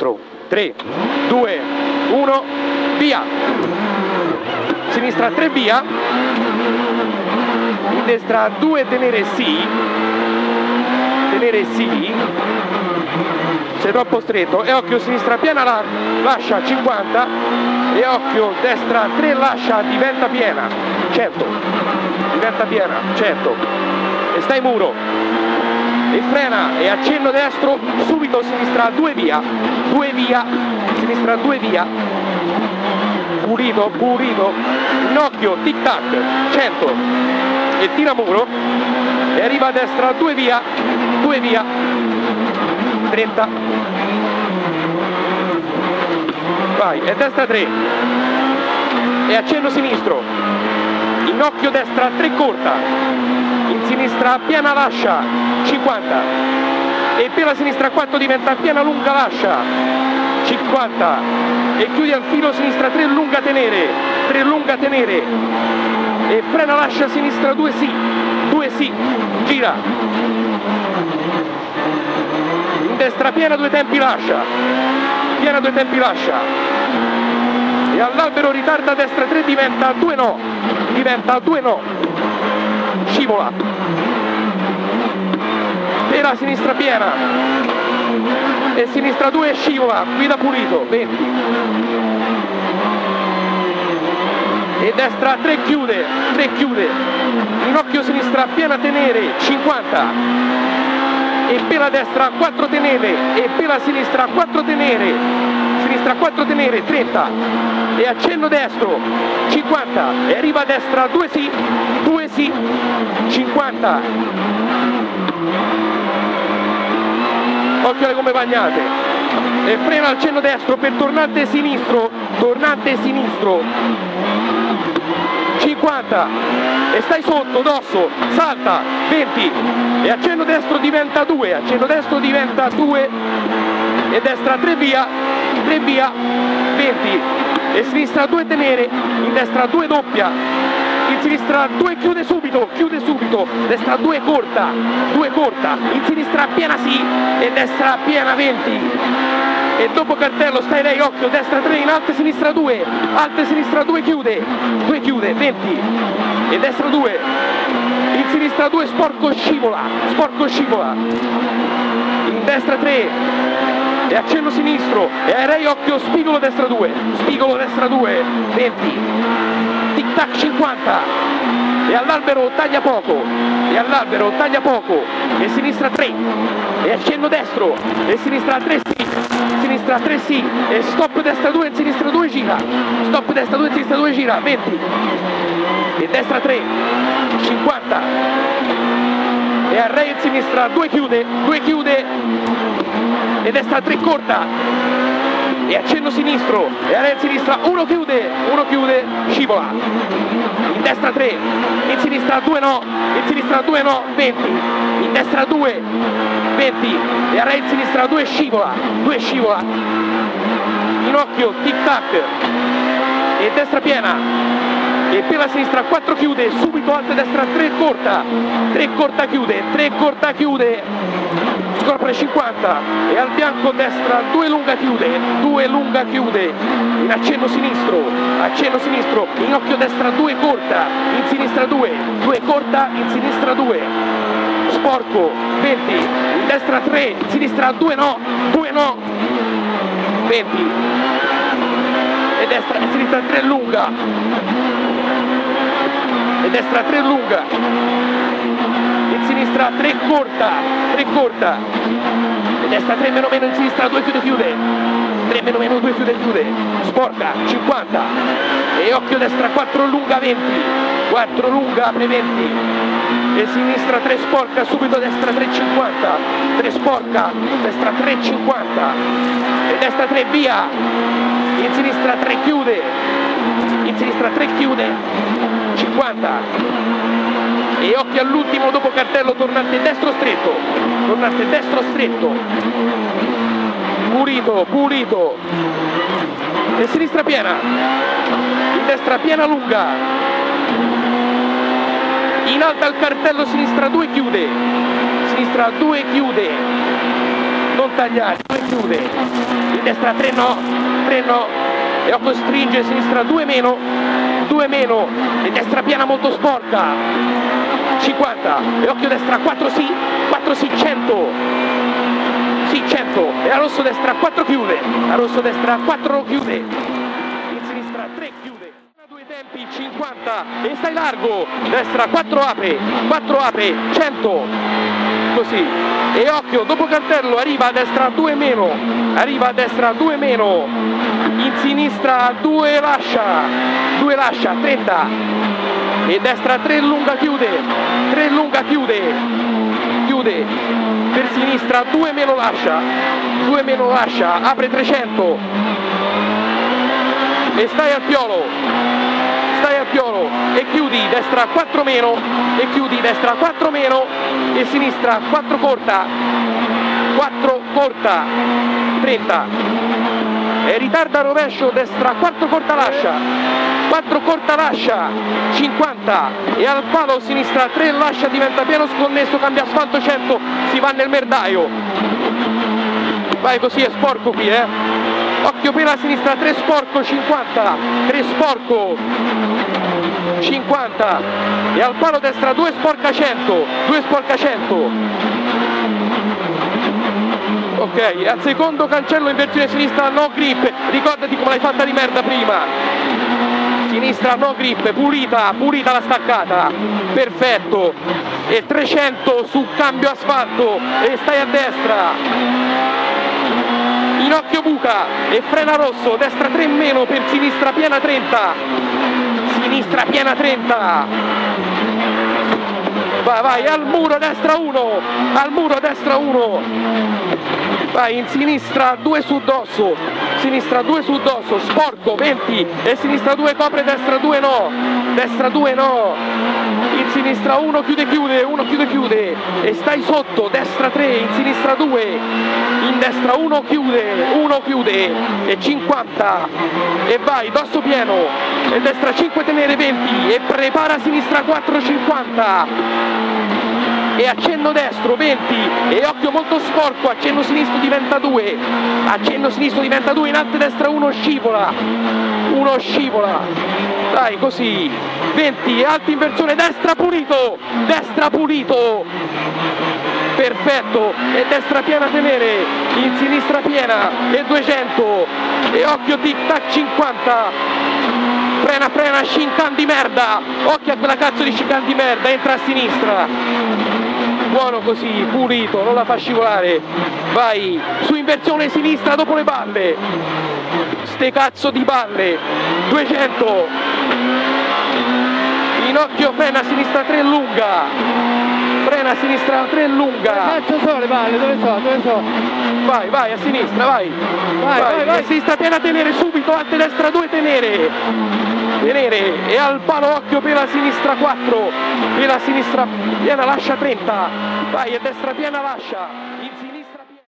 4, 3, 2, 1, via. Sinistra 3 via. In destra 2 tenere sì. Tenere sì. Sei troppo stretto. E occhio sinistra piena la, lascia 50. E occhio destra 3 lascia diventa piena. 100. Diventa piena. 100. E stai muro frena e accenno destro subito sinistra 2 via 2 via sinistra 2 via. Pulito pulito in occhio tic tac 100 e tira muro e arriva a destra 2 via 2 via 30 vai e destra 3 e accenno sinistro in occhio destra 3 corta. In sinistra piena lascia 50 e per la sinistra 4 diventa piena lunga lascia. 50 e chiudi al filo sinistra 3 lunga tenere. 3 lunga tenere. E frena lascia sinistra 2 sì. 2 sì. Gira. In destra piena due tempi lascia. Piena due tempi lascia. E all'albero ritarda destra 3 diventa 2 no. Diventa 2 no. Scivola la sinistra piena. E sinistra 2 scivola guida pulito 20 e destra 3 chiude 3 chiude. Ginocchio sinistra piena tenere 50 e per la destra 4 tenere. E per la sinistra 4 tenere. Sinistra 4 tenere 30 e accenno destro 50 e arriva a destra 2 sì 2 sì 50 occhio alle gomme bagnate. E frena al cenno destro per tornante sinistro tornante sinistro. 50 e stai sotto, dosso, salta, 20 e accenno destro diventa 2, accenno destro diventa 2 e destra 3 via, 3 via, 20 e sinistra 2 tenere, in destra 2 doppia, in sinistra 2 chiude subito, chiude subito, destra 2 corta, 2 corta, in sinistra piena sì e destra piena 20 e dopo cartello stai lei, occhio, destra 3 in alta sinistra 2, alta sinistra 2 chiude, 2 chiude, 20 e destra 2, in sinistra 2 sporco scivola, sporco scivola, in destra 3 e accenno sinistro. E a lei occhio spigolo destra 2, spigolo destra 2, 20, tic tac 50 e all'albero taglia poco. E all'albero taglia poco. E sinistra 3 e accenno destro. E sinistra 3 sì. Sinistra 3 sì. E stop destra 2 in sinistra 2 gira. Stop destra 2 in sinistra 2 gira. 20 e destra 3 50 e array in sinistra 2 chiude. 2 chiude e destra 3 corta. E accenno sinistro e in sinistra 1 chiude 1 chiude scivola. In destra 3 in sinistra 2 no in sinistra 2 no 20 in destra 2 20 e array in sinistra 2 scivola 2 scivola. In occhio tic tac e destra piena. E per la sinistra 4 chiude subito alta destra 3 corta. 3 corta chiude 3 corta chiude scorpore 50 e al bianco destra 2 lunga chiude 2 lunga chiude. In accenno sinistro accenno sinistro in occhio destra 2 corta in sinistra 2 2 corta in sinistra 2 sporco 20 in destra 3 in sinistra 2 no 2 no. 20 e destra in sinistra 3 lunga. E destra 3 lunga sinistra 3 corta 3 corta. E destra 3 meno meno in sinistra 2 chiude chiude. 3 meno meno 2 chiude chiude. Sporca 50 e occhio destra 4 lunga 20 4 lunga apre 20 e sinistra 3 sporca subito destra 350 3 sporca destra 350 e destra 3 via. In sinistra 3 chiude. In sinistra 3 chiude. 50 e occhi all'ultimo dopo cartello tornante destro stretto. Tornante destro stretto. Pulito pulito. E sinistra piena. In destra piena lunga. In alta il cartello sinistra 2 chiude. Sinistra 2 chiude. Non tagliare, due chiude, in destra 3 no, 3 no, e occhio stringe, sinistra 2 meno, 2 meno, in destra piena molto sporca, 50, e occhio destra 4 sì, 4 sì, 100, sì 100, e a rosso destra 4 chiude, a rosso destra 4 chiude, in sinistra 3 chiude, due tempi 50, e stai largo, destra 4 apre, 4 apre, 100, così, e occhio, dopo cartello arriva a destra 2 meno, arriva a destra 2 meno, in sinistra 2 lascia, 2 lascia, 30, e destra 3 lunga chiude, 3 lunga chiude, chiude, per sinistra 2 meno lascia, 2 meno lascia, apre 300, e stai al piolo, stai al piolo, e chiudi, destra 4 meno, e chiudi, destra 4 meno, e sinistra 4 corta, 4 corta, 30, e ritarda rovescio, destra 4 corta lascia, 4 corta lascia, 50 e al palo sinistra 3 lascia diventa pieno sconnesso, cambia asfalto 100, si va nel merdaio. Vai così è sporco qui eh. Occhio per la sinistra 3 sporco 50, 3 sporco 50 e al palo destra 2 sporca 100, 2 sporca 100 ok al secondo cancello in versione sinistra no grip. Ricordati come l'hai fatta di merda prima. Sinistra no grip pulita pulita la staccata. Perfetto. E 300 su cambio asfalto. E stai a destra in occhio buca e frena rosso destra 3 in meno per sinistra piena 30 sinistra piena 30 vai vai al muro destra 1 al muro destra 1 vai in sinistra 2 su dosso. Sinistra 2 su dosso. Sporco 20 e sinistra 2 copre destra 2 no. Destra 2 no. In sinistra 1 chiude chiude 1 chiude chiude. E stai sotto destra 3 in sinistra 2 in destra 1 chiude 1 chiude. E 50 e vai dosso pieno. E destra 5 tenere 20 e prepara sinistra 4 50 e accenno destro 20 e occhio molto sporco, accenno sinistro diventa 2, accenno sinistro diventa 2, in alto destra 1 scivola, 1 scivola, dai così, 20 alto inversione destra pulito, destra pulito, perfetto, e destra piena tenere, in sinistra piena, e 200, e occhio tic tac 50, frena frena Shinkan di merda. Occhio a quella cazzo di Shinkan di merda. Entra a sinistra buono così, pulito, non la fa scivolare, vai, su inversione sinistra dopo le balle, ste cazzo di balle, 200, in occhio frena a sinistra 3 lunga, frena a sinistra 3 lunga, cazzo sono le balle, dove so, dove so? vai, vai, a sinistra, vai, Vai, vai, vai. a sinistra piena tenere subito, alte destra 2 tenere, tenere e al palo occhio per la sinistra 4 per la sinistra piena lascia 30 vai a destra piena lascia